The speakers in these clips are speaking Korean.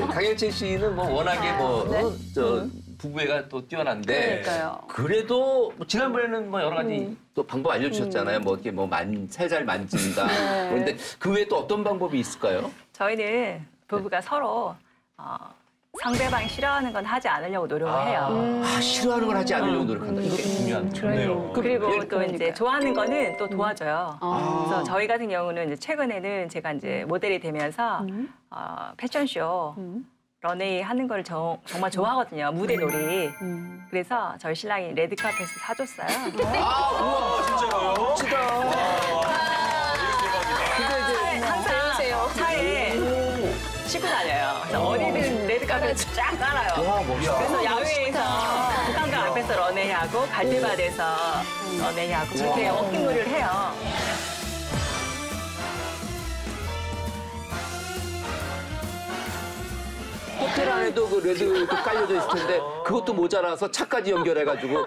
강현채 씨는 뭐 워낙에 뭐, 네. 어, 저, 부부애가 또 뛰어난데. 그러니까요. 그래도 뭐 지난번에는 뭐 여러 가지 음. 또 방법 알려주셨잖아요. 뭐 이렇게 뭐 만, 살잘 만진다. 네. 그런데 그 외에 또 어떤 방법이 있을까요? 저희는 부부가 서로 어, 상대방이 싫어하는 건 하지 않으려고 노력을 해요. 음. 아, 싫어하는 걸 하지 않으려고 노력한다. 이것도 중요한 그러네요. 그리고 예, 또 그러니까요. 이제 좋아하는 거는 또 도와줘요. 아. 그래서 저희 같은 경우는 이제 최근에는 제가 이제 모델이 되면서 음. 어, 패션쇼 음. 런웨이 하는 걸 정, 말 좋아하거든요. 무대 놀이. 음. 그래서 저희 신랑이 레드카펫을 사줬어요. 아, 우와, 진짜로요? 차에 싣고 다녀요. 그래서 어디든 레드카펫 쫙 깔아요. 와, 멋있다. 그래서 야외에서 북한강 앞에서 런웨이하고 갈대밭에서 런웨이하고 그렇게 워킹놀이를 해요. 호텔 안에도 그 레드 그 깔려져 있을 텐데 그것도 모자라서 차까지 연결해가지고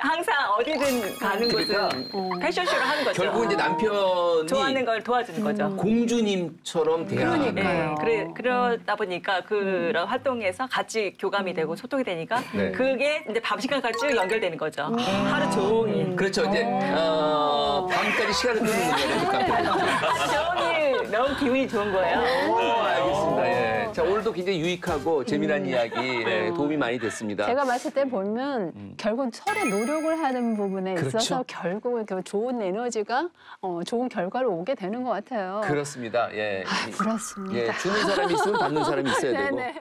항상 어디든 가는 그러니까 곳은 패션쇼를 하는 거죠. 결국 이제 남편이 좋아하는 걸 도와주는 거죠. 공주님처럼 대하는 그러니까요. 네, 그래, 그러다 보니까 그런 활동에서 같이 교감이 되고 소통이 되니까 네. 그게 이제 밤 시간까지 쭉 연결되는 거죠. 하루 종일. 그렇죠 이제 어, 밤까지 시간을 끄는 거예요 카페. 종일 너무 기분이 좋은 거예요. 어, 알겠습니다. 예. 자 오늘도 굉장히 유익하고 재미난 이야기 예, 도움이 많이 됐습니다. 제가 봤을 때 보면 결국 서로 노력을 하는 부분에 그렇죠. 있어서 결국은 그 좋은 에너지가 어, 좋은 결과를 오게 되는 것 같아요. 그렇습니다. 예. 아, 부럽습니다. 예, 주는 사람이 있으면 받는 사람이 있어야 되고. 네네.